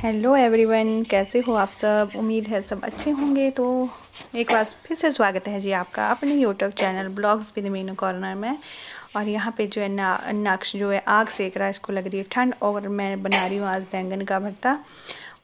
Hello everyone, कैसे हो आप सब? उम्मीद है सब अच्छे होंगे। तो एक बार फिर से स्वागत है जी आपका अपने YouTube channel blogs with Meenu corner में। और यहाँ पे जो है ना, नक्श जो है आग सेक रहा है, इसको लग रही है ठंड, और मैं बना रही हूँ आज बैंगन का भरता।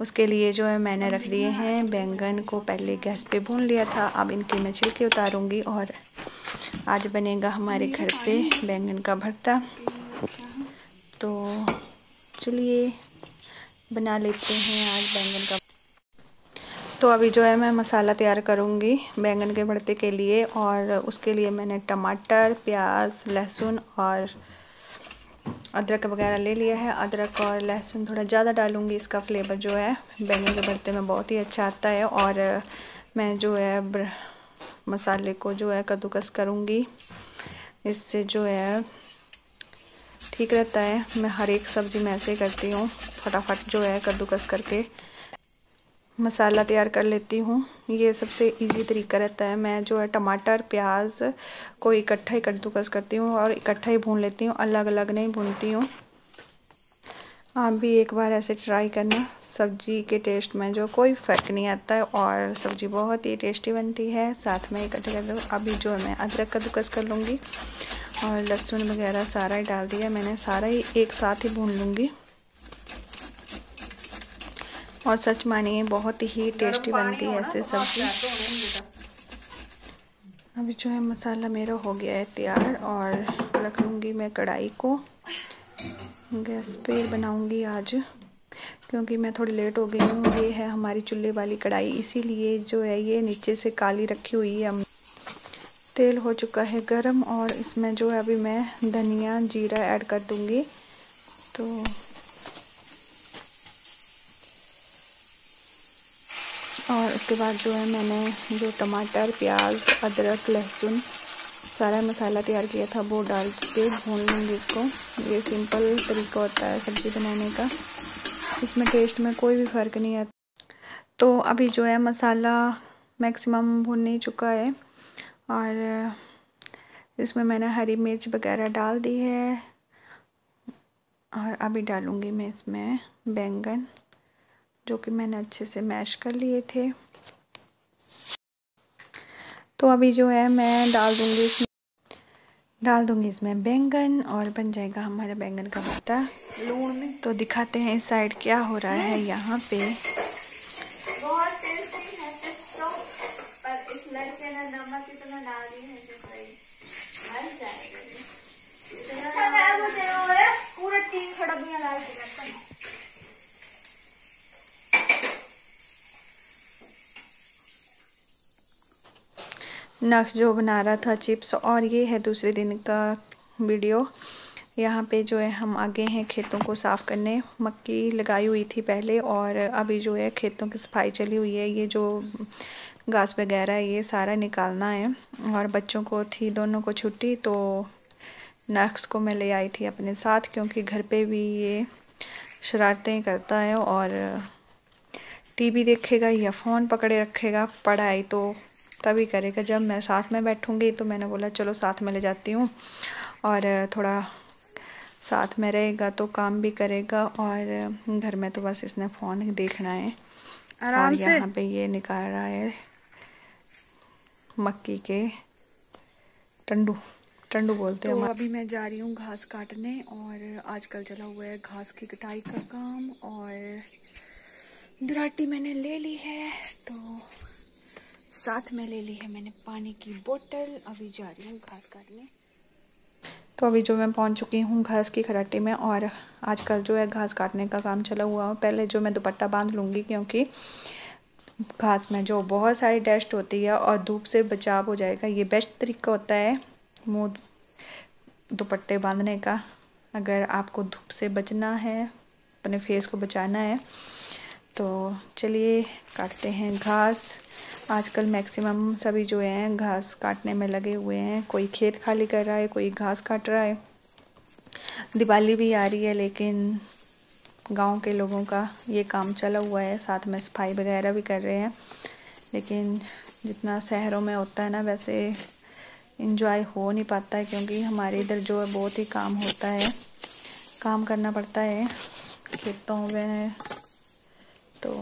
उसके लिए जो है मैंने रख दिए हैं। बैंगन को पहले गैस पे भून लिया था, अब इनके मैं छिलके उतारूँगी, और आज बनेगा हमारे घर पे बैंगन का भरता। तो चलिए बना लेते हैं आज बैंगन का। तो अभी जो है मैं मसाला तैयार करूँगी बैंगन के भरते के लिए और उसके लिए मैंने टमाटर, प्याज, लहसुन और अदरक वगैरह ले लिया है। अदरक और लहसुन थोड़ा ज़्यादा डालूँगी, इसका फ्लेवर जो है बैंगन के भरते में बहुत ही अच्छा आता है और मैं जो है मसाले को जो है कद्दूकस करूँगी। इससे जो है ठीक रहता है। मैं हर एक सब्ज़ी में ऐसे करती हूँ, फटाफट जो है कद्दूकस करके मसाला तैयार कर लेती हूँ। ये सबसे इजी तरीका रहता है। मैं जो है टमाटर, प्याज को इकट्ठा ही कद्दूकस करती हूँ और इकट्ठा ही भून लेती हूँ अलग अलग नहीं भूनती हूँ। आप भी एक बार ऐसे ट्राई करना, सब्ज़ी के टेस्ट में जो कोई फ़र्क नहीं आता है और सब्ज़ी बहुत ही टेस्टी बनती है। साथ में इकट्ठे कर दो। अभी जो है मैं अदरक कद्दूकस कर लूँगी। और लहसुन वगैरह सारा ही डाल दिया। मैंने सारा ही एक साथ ही भून लूँगी। और सच मानिए बहुत ही टेस्टी बनती है ऐसे सब्ज़ी। अभी जो है मसाला मेरा हो गया है तैयार और रख लूँगी मैं कढ़ाई को। गैस पे बनाऊँगी आज क्योंकि मैं थोड़ी लेट हो गई हूँ। ये है हमारी चूल्हे वाली कढ़ाई इसीलिए जो है ये नीचे से काली रखी हुई है तेल हो चुका है गरम और इसमें जो है अभी मैं धनिया, जीरा ऐड कर दूँगी। तो और उसके बाद जो है मैंने जो टमाटर, प्याज, अदरक, लहसुन सारा मसाला तैयार किया था, वो डाल के भून लूँगी इसको। ये सिंपल तरीका होता है सब्ज़ी बनाने का। इसमें टेस्ट में कोई भी फ़र्क नहीं आता। तो अभी जो है मसाला मैक्सिमम भून नहीं चुका है। और इसमें मैंने हरी मिर्च वगैरह डाल दी है। और अभी डालूँगी मैं इसमें बैंगन जो कि मैंने अच्छे से मैश कर लिए थे। तो अभी जो है मैं डाल दूँगी इसमें डाल दूँगी इसमें बैंगन और बन जाएगा हमारा बैंगन का में तो दिखाते हैं इस साइड क्या हो रहा है यहाँ पे। नक्श जो बना रहा था चिप्स, और ये है दूसरे दिन का वीडियो। यहाँ पे जो है हम आगे हैं खेतों को साफ़ करने। मक्की लगाई हुई थी पहले, और अभी जो है खेतों की सफ़ाई चली हुई है। ये जो घास वगैरह ये सारा निकालना है। और बच्चों को थी, दोनों को छुट्टी तो नक्स को मैं ले आई थी अपने साथ, क्योंकि घर पे भी ये शरारतें करता है, और टीवी देखेगा या फ़ोन पकड़े रखेगा, पढ़ाई तो तभी करेगा। जब मैं साथ में बैठूँगी तो मैंने बोला चलो साथ में ले जाती हूँ। और थोड़ा साथ में रहेगा तो काम भी करेगा और घर में तो बस इसने फ़ोन देखना है। आराम और यहाँ पे ये निकाल रहा है मक्की के टंडू टंडू बोलते हैं तो अभी मैं जा रही हूँ घास काटने और आजकल चला हुआ है घास की कटाई का काम और दराटी मैंने ले ली है तो साथ में ले ली है मैंने पानी की बोतल। अभी जा रही हूँ घास काटने। तो अभी जो मैं पहुँच चुकी हूँ घास की खराटे में और आजकल जो है घास काटने का काम चला हुआ। है पहले जो मैं दुपट्टा बाँध लूँगी क्योंकि घास में जो बहुत सारी डस्ट होती है और धूप से बचाव हो जाएगा। ये बेस्ट तरीका होता है मुँह दुपट्टे बांधने का। अगर आपको धूप से बचना है, अपने फेस को बचाना है तो चलिए काटते हैं घास। आजकल मैक्सिमम सभी जो हैं घास काटने में लगे हुए हैं। कोई खेत खाली कर रहा है, कोई घास काट रहा है। दिवाली भी आ रही है, लेकिन गाँव के लोगों का ये काम चला हुआ है। साथ में सफ़ाई वगैरह भी कर रहे हैं। लेकिन जितना शहरों में होता है ना, वैसे इंजॉय हो नहीं पाता है, क्योंकि हमारे इधर जो है बहुत ही काम होता है। काम करना पड़ता है। खेतों में तो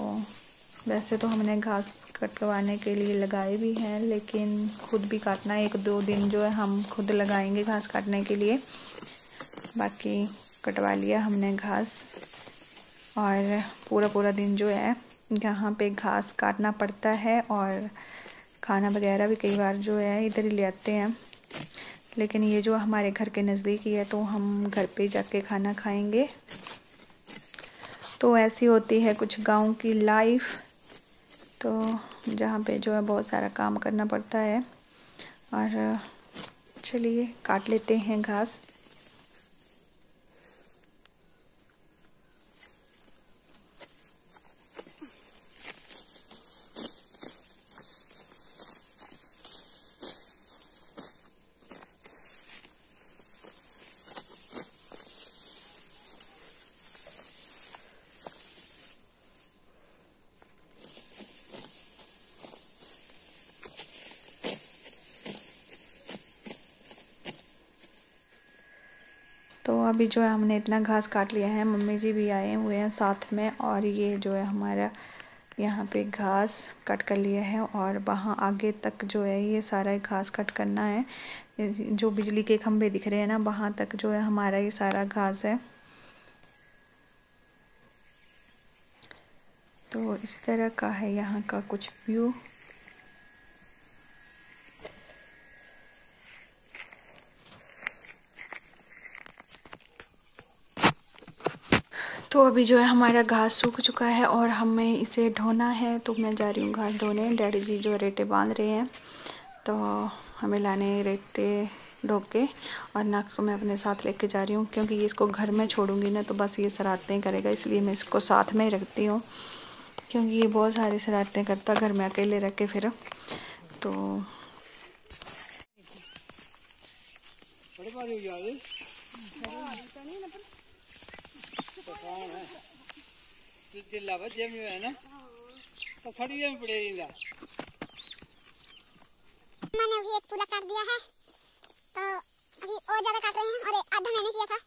वैसे तो हमने घास कटवाने के लिए लगाए भी हैं, लेकिन खुद भी काटना एक दो दिन जो है हम खुद लगाएँगे घास काटने के लिए। बाकी कटवा लिया हमने घास। और पूरा पूरा दिन जो है यहाँ पे घास काटना पड़ता है और खाना वगैरह भी कई बार जो है इधर ही ले आते हैं। लेकिन ये जो हमारे घर के नज़दीक ही है तो हम घर पे जाके खाना खाएँगे। तो ऐसी होती है कुछ गाँव की लाइफ तो जहाँ पे जो है बहुत सारा काम करना पड़ता है। और चलिए, काट लेते हैं घास तो अभी जो है हमने इतना घास काट लिया है, मम्मी जी भी आए हुए हैं साथ में और ये जो है हमारा यहाँ पे घास कट कर लिया है और वहाँ आगे तक जो है ये सारा घास कट करना है। जो बिजली के खंभे दिख रहे हैं ना, वहाँ तक जो है हमारा ये सारा घास है। तो इस तरह का है यहाँ का कुछ व्यू। तो अभी जो है हमारा घास सूख चुका है और हमें इसे ढोना है तो मैं जा रही हूँ घास ढोने। डैडी जी जो रेटे बाँध रहे हैं तो हमें लाने रेटे ढोक के और नाक को मैं अपने साथ लेके जा रही हूँ, क्योंकि ये इसको घर में छोड़ूँगी ना तो बस ये शरारतें करेगा, इसलिए मैं इसको साथ में ही रखती हूँ, क्योंकि ये बहुत सारी शरारतें करता, घर में अकेले रख के फिर। तो जिला बजे में है ना? तो सड़ी में पड़ेगा मैंने अभी एक पूरा काट दिया है। तो अभी और ज़्यादा काट रहे हैं और आधा मैंने किया था।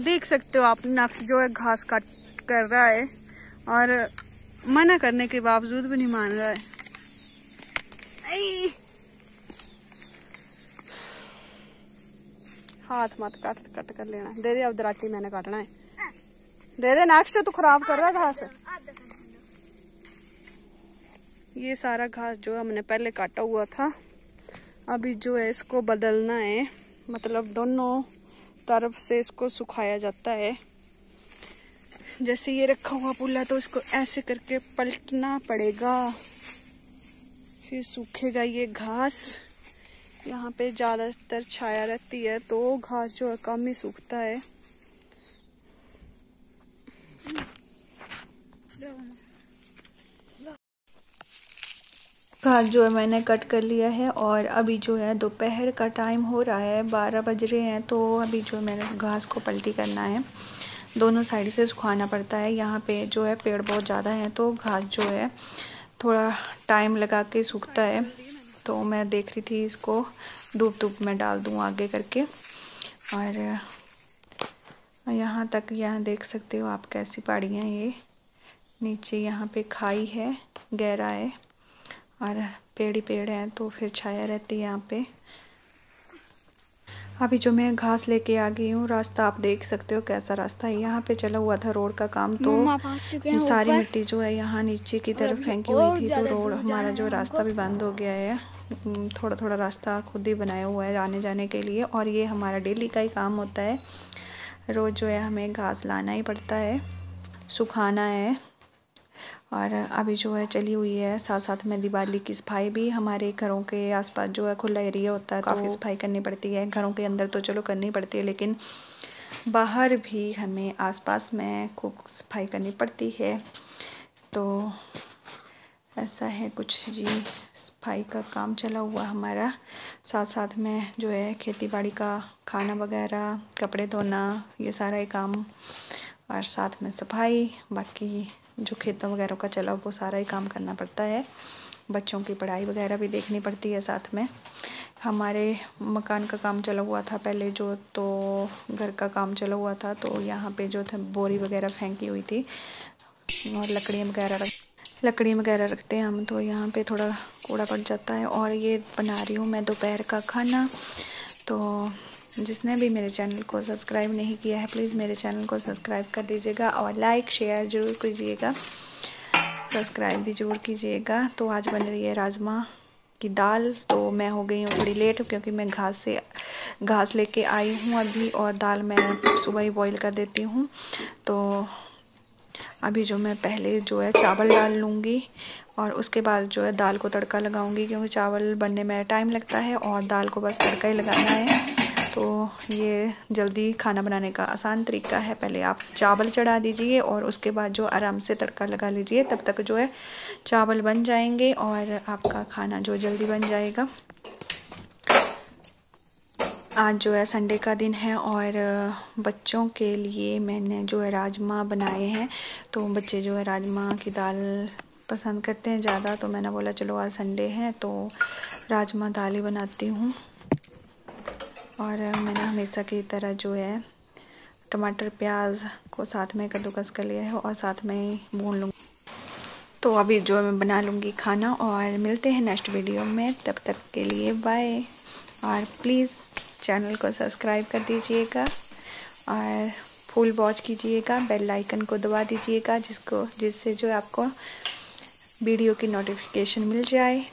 देख सकते हो आप नक्स जो है घास काट कर रहा है और मना करने के बावजूद भी नहीं मान रहा है। हाथ मत कट कट कर लेना। दे दे, अब दराटी मैंने काटना है। दे दे नक्श तो खराब कर रहा घास। ये सारा घास जो हमने पहले काटा हुआ था, अभी जो है इसको बदलना है। मतलब दोनों तरफ़ से इसको सुखाया जाता है। जैसे ये रखा हुआ पुल्ला तो इसको ऐसे करके पलटना पड़ेगा। फिर सूखेगा ये घास। यहाँ पे ज़्यादातर छाया रहती है तो घास जो है कम ही सूखता है। घास जो है मैंने कट कर लिया है और अभी जो है दोपहर का टाइम हो रहा है, बारह बज रहे हैं तो अभी जो मैंने घास को पलटी करना है। दोनों साइड से सुखाना पड़ता है। यहाँ पे जो है पेड़ बहुत ज़्यादा हैं तो घास जो है थोड़ा टाइम लगा के सूखता है तो मैं देख रही थी इसको धूप धूप में डाल दूँ आगे करके। और यहाँ तक यहाँ देख सकते हो आप कैसी पहाड़ियाँ ये। नीचे यहाँ पे खाई है, गहरा है, और पेड़ ही पेड़ हैं तो फिर छाया रहती है यहाँ पे। अभी जो मैं घास लेके आ गई हूँ रास्ता आप देख सकते हो कैसा रास्ता है। यहाँ पे चला हुआ था रोड का काम तो सारी मिट्टी जो है यहाँ नीचे की तरफ़ फेंकी हुई थी तो रोड हमारा जो रास्ता भी बंद हो गया है। थोड़ा थोड़ा रास्ता खुद ही बनाया हुआ है आने जाने के लिए। और ये हमारा डेली का ही काम होता है। रोज़ जो है हमें घास लाना ही पड़ता है सुखाना है। और अभी जो है चली हुई है साथ साथ में दिवाली की सफ़ाई भी हमारे घरों के आसपास जो है खुला एरिया होता है तो काफ़ी सफ़ाई करनी पड़ती है। घरों के अंदर तो चलो करनी पड़ती है, लेकिन बाहर भी हमें आसपास में खूब सफ़ाई करनी पड़ती है। तो ऐसा है कुछ जी, सफ़ाई का काम चला हुआ हमारा। साथ साथ में जो है खेती बाड़ी का खाना वगैरह, कपड़े धोना, ये सारा ही काम और साथ में सफ़ाई, बाकी जो खेतों वगैरह का चला, वो सारा ही काम करना पड़ता है। बच्चों की पढ़ाई वगैरह भी देखनी पड़ती है साथ में। हमारे मकान का काम चला हुआ था पहले जो तो घर का काम चला हुआ था तो यहाँ पे जो था, बोरी वगैरह फेंकी हुई थी। और लकड़ियाँ वगैरह रख, लकड़ियाँ वगैरह रखते हैं हम तो यहाँ पे थोड़ा कूड़ा पड़ जाता है। और ये बना रही हूँ मैं दोपहर का खाना तो जिसने भी मेरे चैनल को सब्सक्राइब नहीं किया है प्लीज़ मेरे चैनल को सब्सक्राइब कर दीजिएगा और लाइक शेयर ज़रूर कीजिएगा। सब्सक्राइब भी ज़रूर कीजिएगा। तो आज बन रही है राजमा की दाल। तो मैं हो गई हूँ थोड़ी लेट क्योंकि मैं घास से, घास लेके आई हूँ अभी और दाल मैं सुबह ही बॉईल कर देती हूँ। तो अभी जो मैं पहले जो है चावल डाल लूँगी और उसके बाद जो है दाल को तड़का लगाऊँगी क्योंकि चावल बनने में टाइम लगता है और दाल को बस तड़का ही लगाना है। तो ये जल्दी खाना बनाने का आसान तरीका है। पहले आप चावल चढ़ा दीजिए और उसके बाद जो आराम से तड़का लगा लीजिए, तब तक जो है चावल बन जाएँगे और आपका खाना जो जल्दी बन जाएगा। आज जो है संडे का दिन है और बच्चों के लिए मैंने जो है राजमा बनाए हैं। तो बच्चे जो है राजमा की दाल पसंद करते हैं ज़्यादा तो मैंने बोला चलो आज संडे है तो राजमा दाल ही बनाती हूँ। और मैंने हमेशा की तरह जो है, टमाटर, प्याज को साथ में कद्दूकस कर लिया है और साथ में ही भून लूँगी। तो अभी जो मैं बना लूँगी खाना और मिलते हैं नेक्स्ट वीडियो में, तब तक के लिए बाय और प्लीज़ चैनल को सब्सक्राइब कर दीजिएगा और फुल वॉच कीजिएगा बेल आइकन को दबा दीजिएगा, जिसको, जिससे जो आपको वीडियो की नोटिफिकेशन मिल जाए।